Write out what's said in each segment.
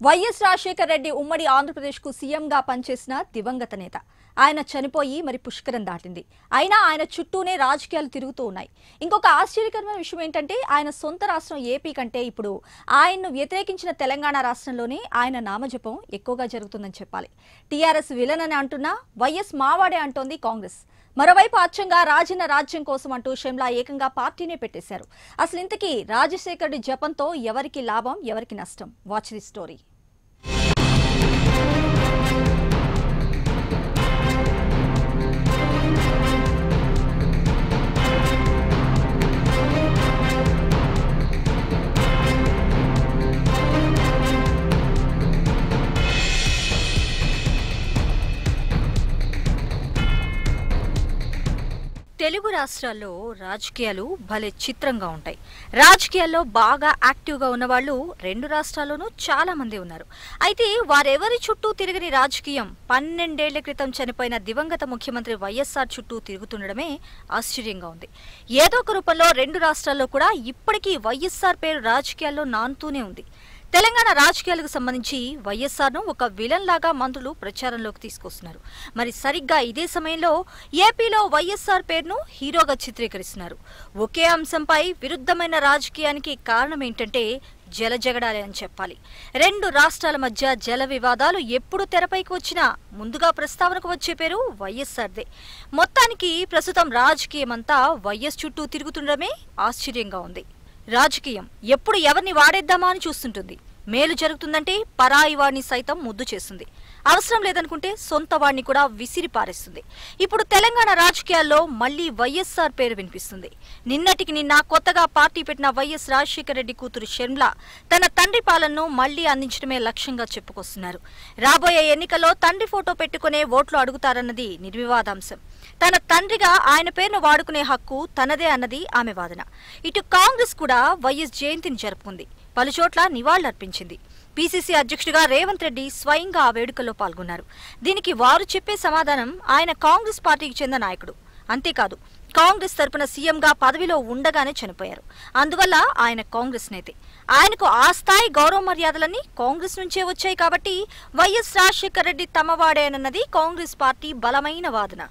YS Rajasekhara Reddy ఉమ్మడి ఆంధ్రప్రదేశ్కు సీఎంగా పనిచేసిన దివంగత నేత. ఆయన చనిపోయి మరి పుష్కరం దాటింది. అయినా ఆయన చుట్టూనే రాజకీయాలు తిరుగుతూ ఉన్నాయి. ఇంకొక ఆశ్చర్యకరమైన విషయం ఏంటంటే ఆయన సొంత రాష్ట్రం ఏపీ కంటే ఇప్పుడు ఆయన్ను వ్యతిరేకించిన తెలంగాణ రాష్ట్రంలోనే ఆయన నామజపం ఎక్కువగా జరుగుతుందని చెప్పాలి. టీఆర్ఎస్ విలన్ అని అంటున్నా వైఎస్ మావాడే అంటోంది కాంగ్రెస్. మరోవైపు అచ్చంగా రాజన్న రాజ్యం కోసం అంటూ షిమ్లా ఏకంగా పార్టీనే పెట్టేశారు. అసలు ఇంతకీ రాజశేఖరుడి జపంతో ఎవరికి లాభం ఎవరికి నష్టం? Watch the story. తెలుగు రాష్ట్రాల్లో రాజకీయాలు భలే చిత్రంగా ఉంటాయి. రాజకీయాల్లో బాగా యాక్టివ్గా ఉన్నవాళ్ళు రెండు రాష్ట్రాల్లోనూ చాలా మంది ఉన్నారు. అయితే వారెవరి చుట్టూ తిరగని రాజకీయం పన్నెండేళ్ళ క్రితం చనిపోయిన దివంగత ముఖ్యమంత్రి వైఎస్ఆర్ చుట్టూ తిరుగుతుండడమే ఆశ్చర్యంగా ఉంది. ఏదో ఒక రూపంలో రెండు రాష్ట్రాల్లో కూడా ఇప్పటికీ వైఎస్ఆర్ పేరు రాజకీయాల్లో నానుతూనే ఉంది. తెలంగాణ రాజకీయాలకు సంబంధించి వైఎస్ఆర్ను ఒక విలన్ లాగా మంత్రులు ప్రచారంలోకి తీసుకొస్తున్నారు. మరి సరిగ్గా ఇదే సమయంలో ఏపీలో వైఎస్ఆర్ పేరును హీరోగా చిత్రీకరిస్తున్నారు. ఒకే అంశంపై విరుద్ధమైన రాజకీయానికి కారణం ఏంటంటే జలజగడాలే అని చెప్పాలి. రెండు రాష్ట్రాల మధ్య జల వివాదాలు ఎప్పుడు తెరపైకి వచ్చినా ముందుగా ప్రస్తావనకు వచ్చే పేరు వైఎస్ఆర్దే. మొత్తానికి ప్రస్తుతం రాజకీయమంతా వైఎస్ చుట్టూ తిరుగుతుండడమే ఆశ్చర్యంగా ఉంది. రాజకీయం. ఎప్పుడు ఎవరిని వాడేద్దామా అని చూస్తుంటుంది. మేలు జరుగుతుందంటే పరాయి వాడిని సైతం ముద్దు చేస్తుంది. అవసరం లేదనుకుంటే సొంత వాడిని కూడా విసిరి పారేస్తుంది. ఇప్పుడు తెలంగాణ రాజకీయాల్లో మళ్ళీ వైఎస్ఆర్ పేరు వినిపిస్తుంది. నిన్నటికి నిన్న కొత్తగా పార్టీ పెట్టిన వైఎస్ రాజశేఖర రెడ్డి కూతురు షర్మిల తన తండ్రి పాలనను మళ్ళీ అందించడమే లక్ష్యంగా చెప్పుకొస్తున్నారు. రాబోయే ఎన్నికల్లో తండ్రి ఫోటో పెట్టుకునే ఓట్లు అడుగుతారన్నది నిర్వివాదాంశం. తన తండ్రిగా ఆయన పేరును వాడుకునే హక్కు తనదే అన్నది ఆమె వాదన. ఇటు కాంగ్రెస్ కూడా వైఎస్ జయంతిని జరుపుకుంది. పలుచోట్ల నివాళులర్పించింది. పీసీసీ అధ్యక్షుడిగా రేవంత్ రెడ్డి స్వయంగా ఆ వేడుకల్లో పాల్గొన్నారు. దీనికి వారు చెప్పే సమాధానం ఆయన కాంగ్రెస్ పార్టీకి చెందిన నాయకుడు. అంతేకాదు కాంగ్రెస్ తరపున సీఎంగా పదవిలో ఉండగానే చనిపోయారు. అందువల్ల ఆయన కాంగ్రెస్ నేతే. ఆయనకు ఆ స్థాయి గౌరవ మర్యాదలన్నీ కాంగ్రెస్ నుంచే వచ్చాయి కాబట్టి వైఎస్ రాజశేఖర రెడ్డి తమవాడేనన్నది కాంగ్రెస్ పార్టీ బలమైన వాదన.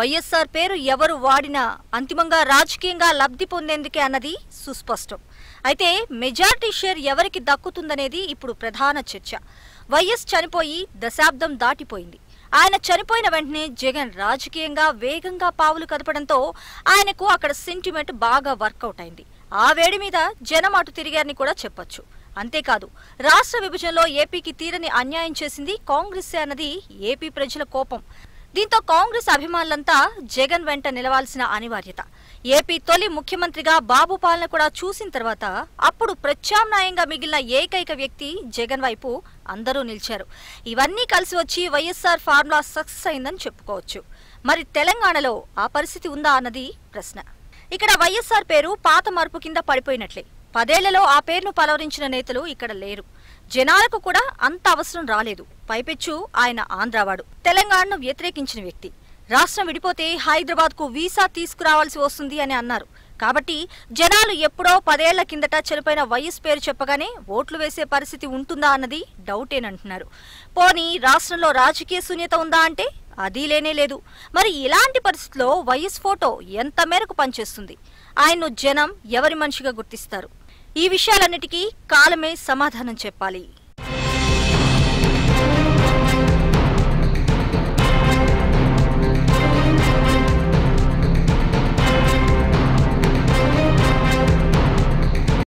వైఎస్ఆర్ పేరు ఎవరు వాడినా అంతిమంగా రాజకీయంగా లబ్ధి పొందేందుకే అన్నది సుస్పష్టం. అయితే మెజార్టీ షేర్ ఎవరికి దక్కుతుందనేది ఇప్పుడు ప్రధాన చర్చ. వైఎస్ చనిపోయి దశాబ్దం దాటిపోయింది. ఆయన చనిపోయిన వెంటనే జగన్ రాజకీయంగా వేగంగా పావులు కదపడంతో ఆయనకు అక్కడ సెంటిమెంట్ బాగా వర్కౌట్ అయింది. ఆ వేడి మీద జనం అటు తిరిగారని కూడా చెప్పొచ్చు. అంతేకాదు రాష్ట్ర విభజనలో ఏపీకి తీరని అన్యాయం చేసింది కాంగ్రెస్ అన్నది ఏపీ ప్రజల కోపం. దీంతో కాంగ్రెస్ అభిమానులంతా జగన్ వెంట నిలవాల్సిన అనివార్యత. ఏపీ తొలి ముఖ్యమంత్రిగా బాబు పాలన కూడా చూసిన తర్వాత అప్పుడు ప్రత్యామ్నాయంగా మిగిలిన ఏకైక వ్యక్తి జగన్ వైపు అందరూ నిలిచారు. ఇవన్నీ కలిసి వచ్చి వైఎస్ఆర్ ఫార్ములా సక్సెస్ అయిందని చెప్పుకోవచ్చు. మరి తెలంగాణలో ఆ పరిస్థితి ఉందా అన్నది ప్రశ్న. ఇక్కడ వైఎస్ఆర్ పేరు పాత మార్పు కింద పడిపోయినట్లే. పదేళ్ళలో ఆ పేరును పలవరించిన నేతలు ఇక్కడ లేరు. జనాలకు కూడా అంత అవసరం రాలేదు. పైపెచ్చు ఆయన ఆంధ్రావాడు. తెలంగాణను వ్యతిరేకించిన వ్యక్తి. రాష్ట్రం విడిపోతే హైదరాబాద్కు వీసా తీసుకురావాల్సి వస్తుంది అని అన్నారు. కాబట్టి జనాలు ఎప్పుడో పదేళ్ళ కిందట చనిపోయిన వైఎస్ పేరు చెప్పగానే ఓట్లు వేసే పరిస్థితి ఉంటుందా అన్నది డౌటేనంటున్నారు. పోనీ రాష్ట్రంలో రాజకీయ శూన్యత ఉందా అంటే అది లేనే లేదు. మరి ఇలాంటి పరిస్థితిలో వైఎస్ ఫోటో ఎంత మేరకు పనిచేస్తుంది? ఆయన్ను జనం ఎవరి మనిషిగా గుర్తిస్తారు? ఈ విషయాలన్నిటికీ కాలమే సమాధానం చెప్పాలి.